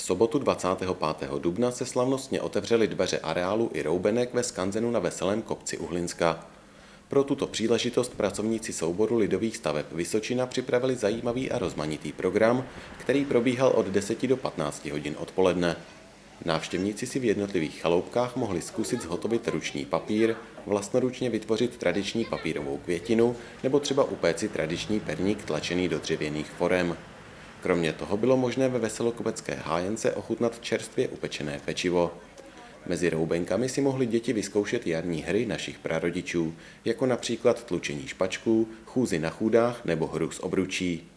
V sobotu 25. dubna se slavnostně otevřely dveře areálu i roubenek ve skanzenu na Veselém kopci Uhlinska. Pro tuto příležitost pracovníci souboru lidových staveb Vysočina připravili zajímavý a rozmanitý program, který probíhal od 10 do 15 hodin odpoledne. Návštěvníci si v jednotlivých chaloupkách mohli zkusit zhotovit ruční papír, vlastnoručně vytvořit tradiční papírovou květinu nebo třeba upéci tradiční perník tlačený do dřevěných forem. Kromě toho bylo možné ve Veselokopecké hájence ochutnat čerstvě upečené pečivo. Mezi roubenkami si mohli děti vyzkoušet jarní hry našich prarodičů, jako například tlučení špačků, chůzy na chůdách nebo hru s obručí.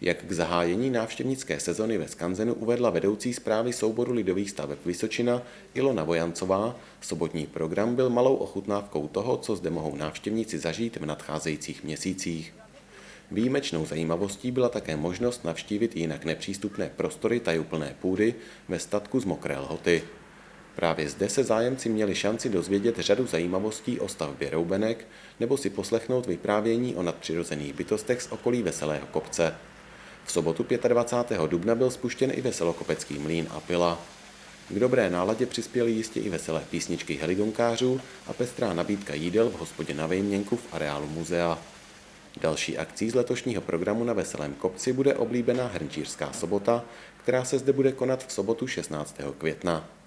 Jak k zahájení návštěvnické sezony ve Skanzenu uvedla vedoucí zprávy souboru lidových staveb Vysočina Ilona Vojancová, sobotní program byl malou ochutnávkou toho, co zde mohou návštěvníci zažít v nadcházejících měsících. Výjimečnou zajímavostí byla také možnost navštívit jinak nepřístupné prostory tajuplné půdy ve statku z Mokré lhoty. Právě zde se zájemci měli šanci dozvědět řadu zajímavostí o stavbě roubenek nebo si poslechnout vyprávění o nadpřirozených bytostech z okolí Veselého kopce. V sobotu 25. dubna byl spuštěn i Veselokopecký mlín a pila. K dobré náladě přispěly jistě i veselé písničky heligonkářů a pestrá nabídka jídel v hospodě na Vejměnku v areálu muzea. Další akcí z letošního programu na Veselém kopci bude oblíbená hrnčířská sobota, která se zde bude konat v sobotu 16. května.